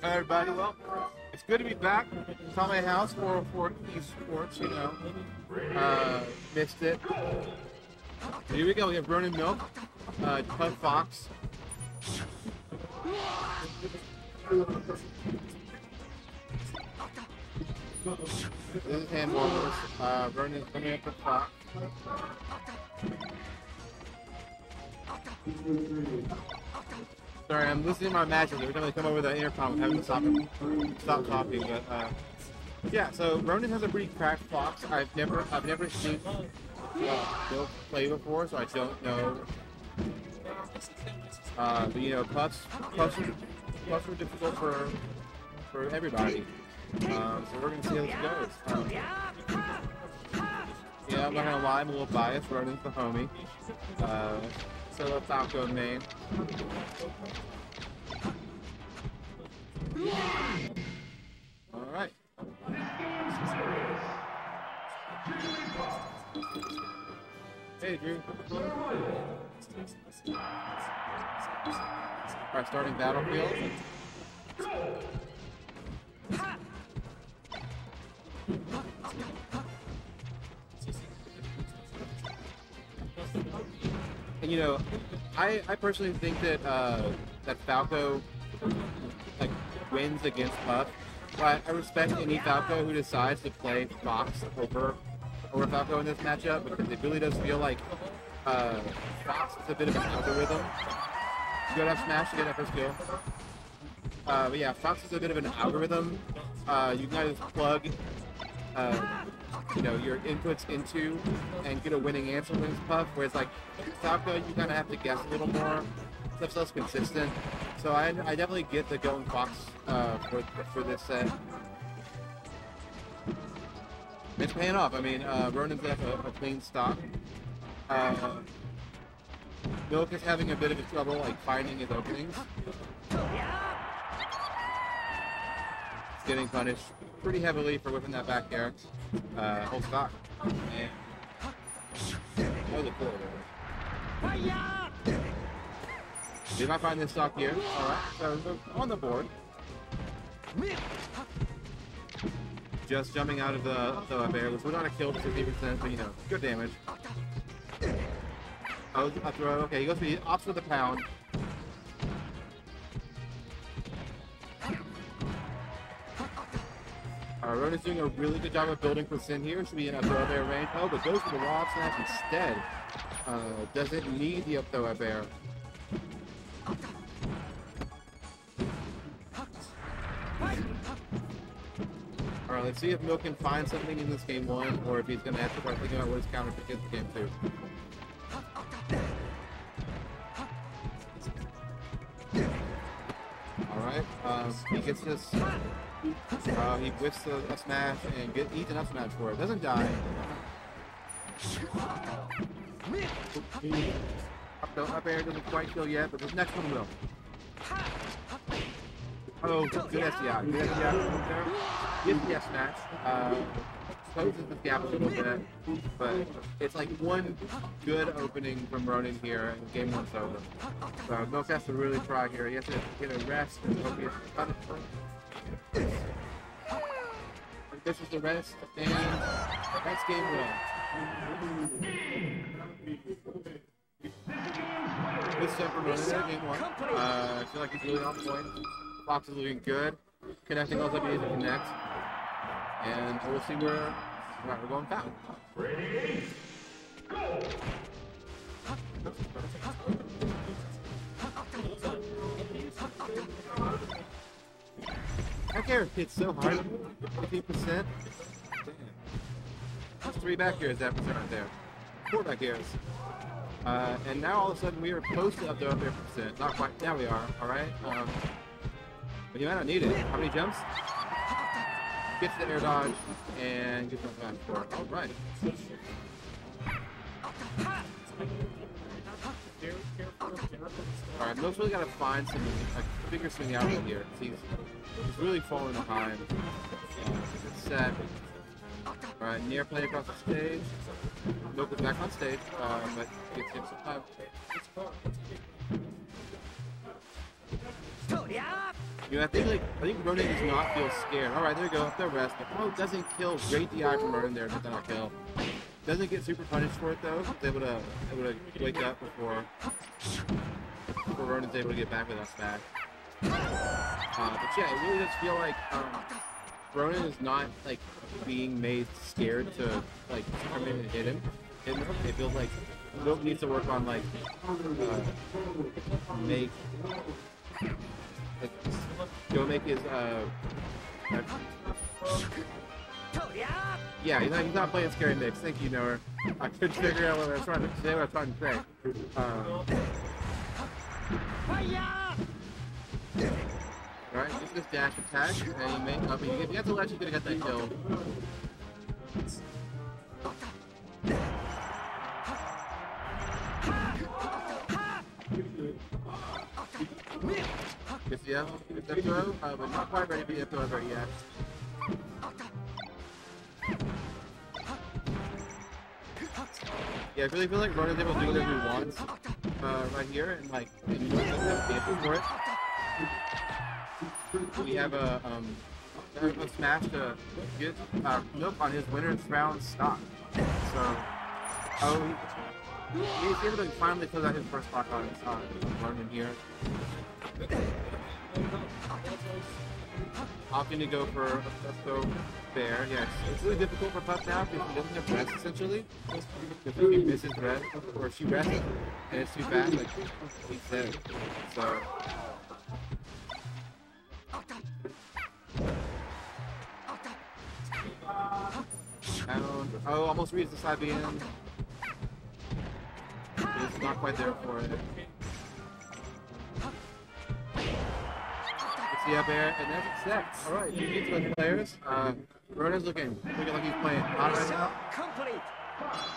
Hi everybody, well, it's good to be back. It's my house for for esports, you know. Uh, missed it. Here we go. We have Ronan Milk, uh, Tough Fox. This is Handballers. Uh, Ronan's coming up with Fox. Sorry, I'm to my matches. Every time they come over the intercom, I'm having to stop, stop talking. But uh, yeah, so Ronan has a pretty cracked fox. I've never, I've never seen uh, play before, so I don't know. Uh, but you know, puffs, puffs, are, puffs are difficult for for everybody. Um, so we're gonna see how this goes. Um, yeah, I'm not gonna lie, I'm a little biased. Ronan's the homie. Uh, solo Falco main. All right. Hey, Drew. All right, starting battlefield. And you know, I, I personally think that uh, that Falco like wins against Puff. But I respect any Falco who decides to play Fox over over Falco in this matchup because it really does feel like uh, Fox is a bit of an algorithm. You gotta have smash to get that first kill. Uh, but yeah, Fox is a bit of an algorithm. Uh, you can just plug, uh, you know, your inputs into and get a winning answer it's Puff. Whereas like Falco, you kind of have to guess a little more. Stuff's less consistent. So I, I definitely get the going Fox uh, for for this set. It's paying off. I mean, uh, Ronan's got a, a clean stock. Uh, Milk is having a bit of a trouble like finding his openings. Getting punished pretty heavily for whipping that back air. Uh, whole stock. And that was a cool find this stock here. Alright, so on the board. Just jumping out of the, the bear, which we're not a kill to 50%, but you know, good damage. Oh, a throw. Okay, he goes for the opts for the pound. Uh, Ronan's doing a really good job of building for Sin here. Should be in a throw bear range. Oh, but goes for the wall snatch instead. Uh, doesn't need the up throw bear. Alright, let's see if Milk can find something in this game one, or if he's going to have to start thinking about what his counter pick is in game two. Um, he gets this, uh, he whiffs the up smash and get, eats an up smash for it. Doesn't die. No, up air doesn't quite kill yet, but this next one will. Oh, good SDI. Good SDI. Good yes match. Uh, closes the gap a little bit, but it's like one good opening from Ronan here, and game one's over. So Milk has to really try here. He has to get a rest and hope he has to This is the rest, and that's game one. This step from Ronan game one. Uh, I feel like he's really on point. Fox is looking good. Connecting all W to connect. And we'll see where right, we're going foul. Ready, go! That carrot hits so hard. 15%. Damn. Three back airs that percent right there. Four back airs. Uh, and now all of a sudden we are close to up to up percent. Not quite. Now we are. All right. Um, but you might not need it. How many jumps? Gets the air dodge and gets the back four. All right. All right, Milk's really got to find some like, bigger swing out here. He's he's really falling behind. Uh, set. All right, near play across the stage. Milk is back on stage, uh, but gets hit some time. You know, I think like I think Ronan does not feel scared. All right, there you go. There, rest. But oh, doesn't kill. Great DI from Ronan there. Get that not kill. Doesn't get super punished for it though. He's able to able to wake up before before Ronan's able to get back with us back. Uh, but yeah, it really does feel like um, Ronan is not like being made scared to like come in and hit him. Hit. It feels like Milk needs to work on like uh, make go make his uh, yeah, he's not, he's not playing scary mix. Thank you, Noah. I couldn't figure out what I was trying to say. What I was trying to say. Um, Alright, just this dash attack, and you may be. If you have to could have got that kill. Yeah, it's throw, uh, but not quite ready to be throw over yet. Yeah, I really feel like Ronan's able to do whatever he wants uh, right here, and like, you don't have for it. We have a um, a smash to get uh, Nope on his winner's round stock. So, oh, he, he's able to finally close out his first stock on on Ronan here. Opting to go for a throw there, yes. It's really difficult for Pup now because he doesn't have rest essentially. If he misses rest, or she rests and it's too bad, like he's dead. So. Oh, almost reads the side beam. Not quite there for it. the up air, and that's six. All right, GG to the players. Uh, Ronan's looking looking like he's playing hot right now.